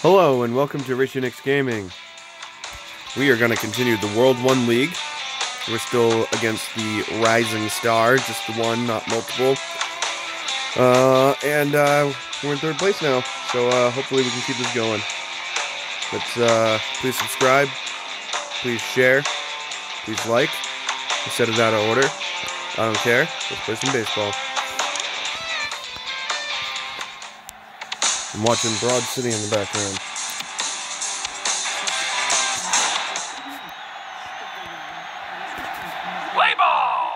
Hello and welcome to Richie Nicks Gaming. We are going to continue the World 1 League. We're still against the Rising Star, just the one, not multiple. Uh, and uh, we're in third place now, so uh, hopefully we can keep this going. But uh, please subscribe, please share, please like. I said it out of order. I don't care. Let's play some baseball. I'm watching Broad City in the background. Play ball!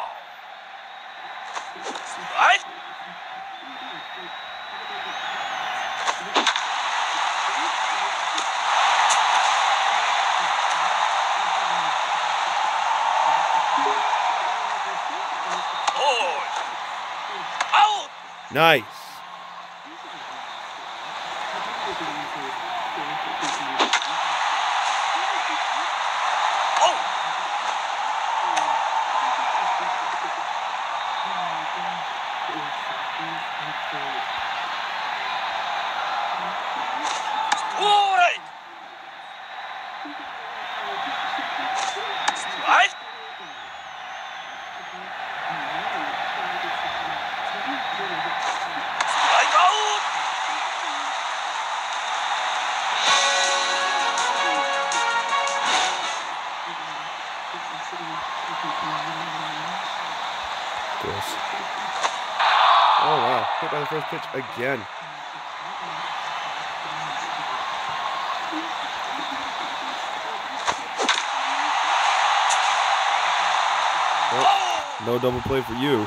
Out! Nice. Oh wow, hit by the first pitch again. No double play for you.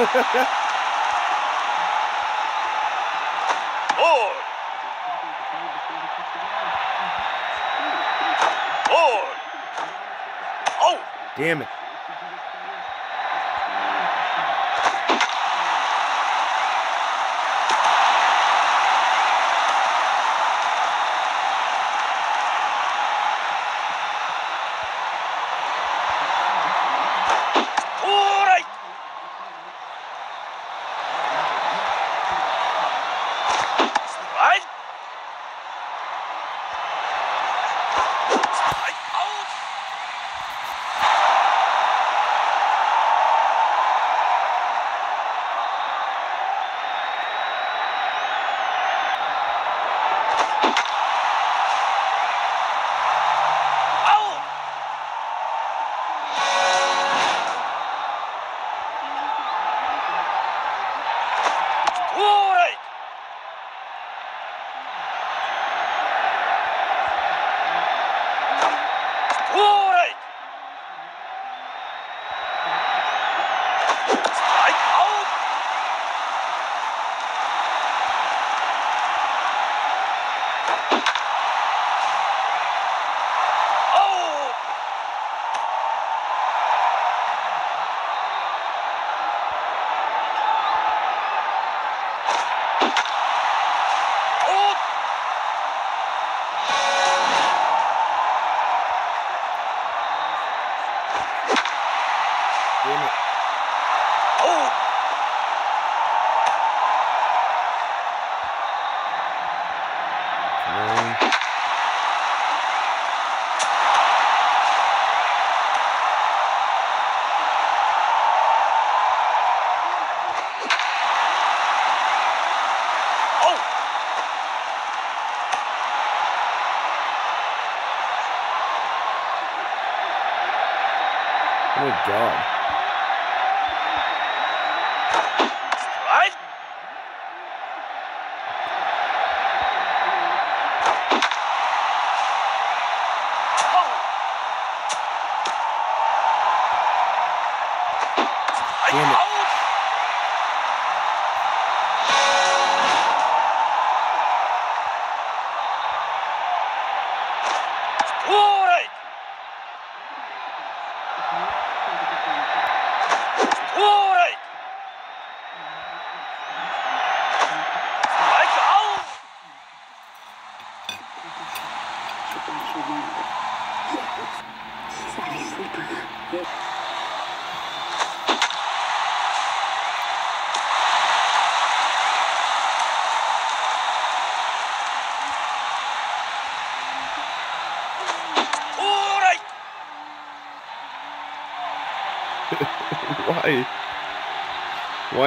Oh! Damn it.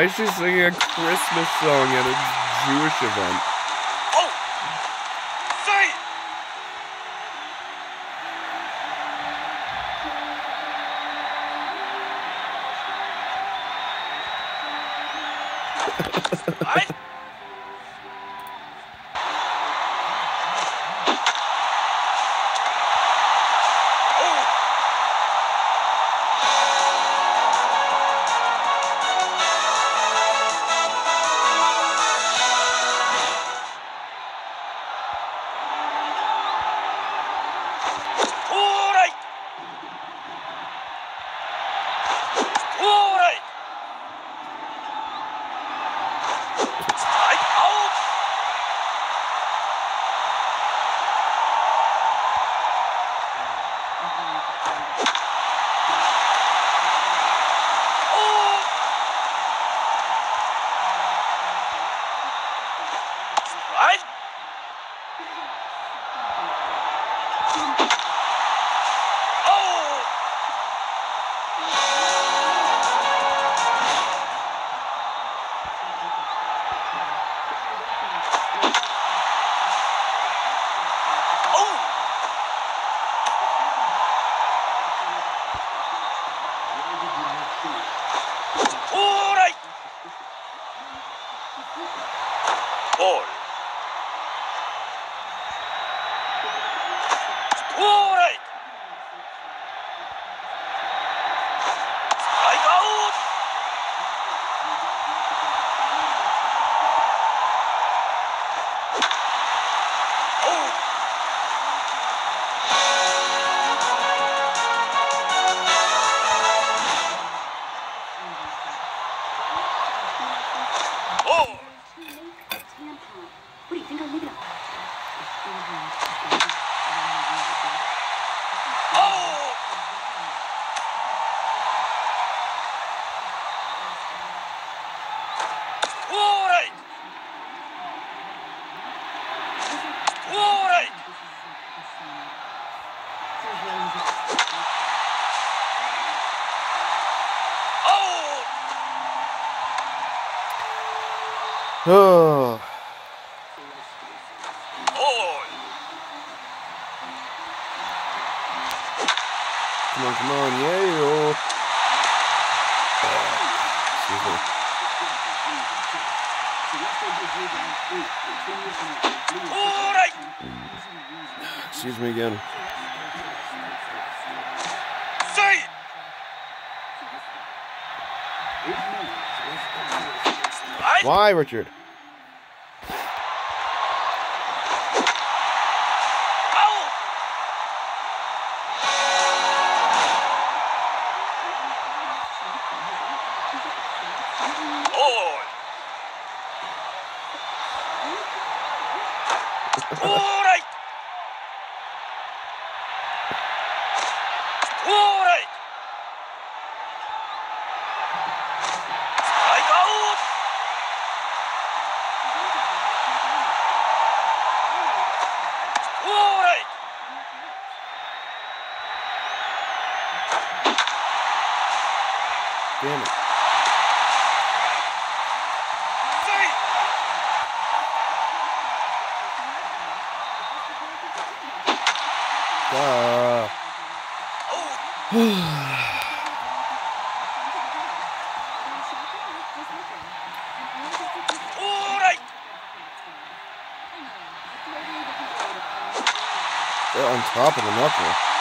Why is she singing a Christmas song at a Jewish event? Oh. Come on, come on, yeah, oh. All right. Excuse me again. Say. Why, Richard? Top of the knuckle.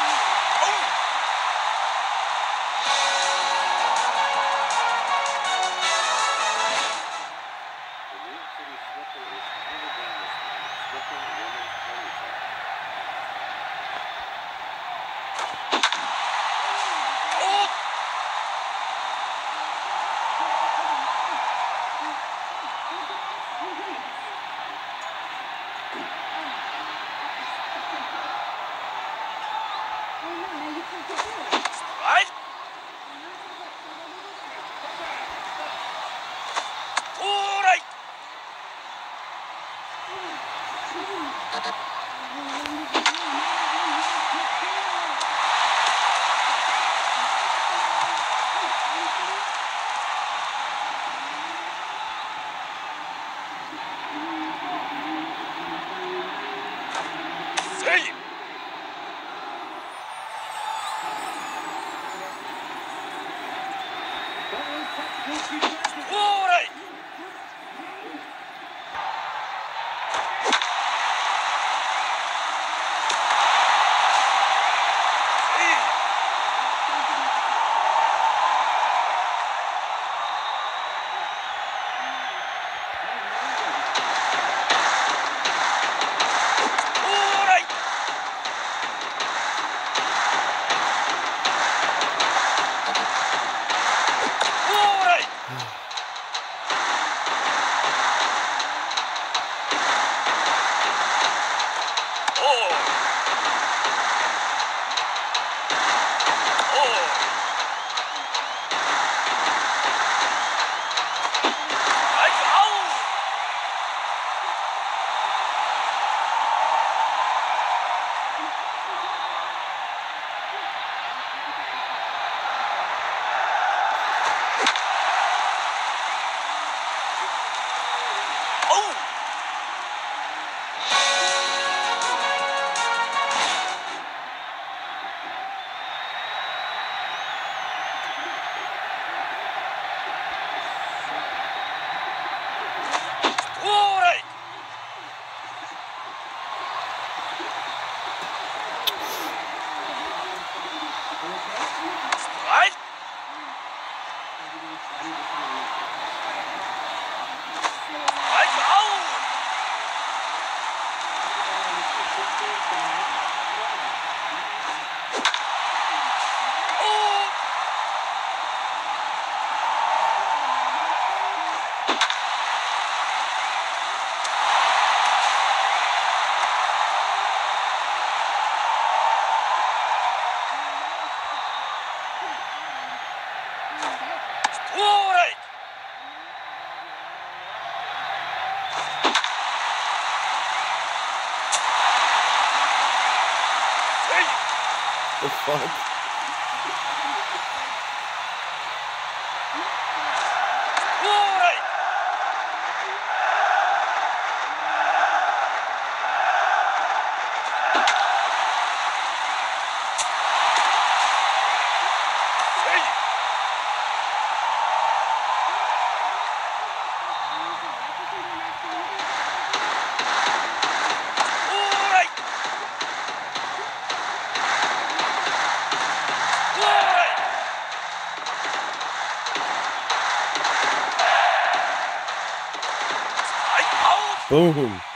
Boom.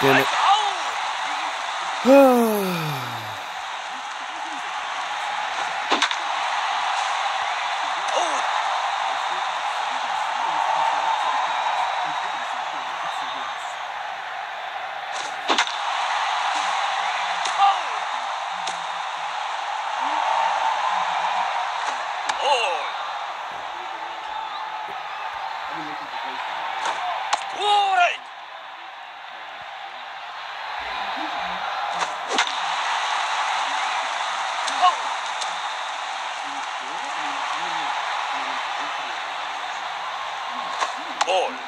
Damn it. ボ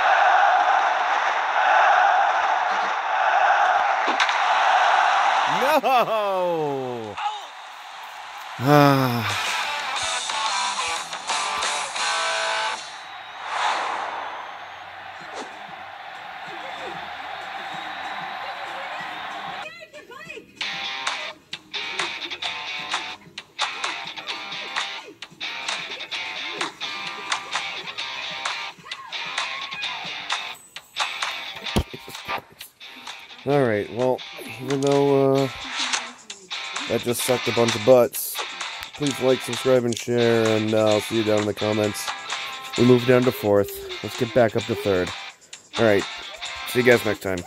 no. Ah. Just sucked a bunch of butts, please like, subscribe, and share, and uh, I'll see you down in the comments. We moved down to fourth. Let's get back up to third. All right. See you guys next time.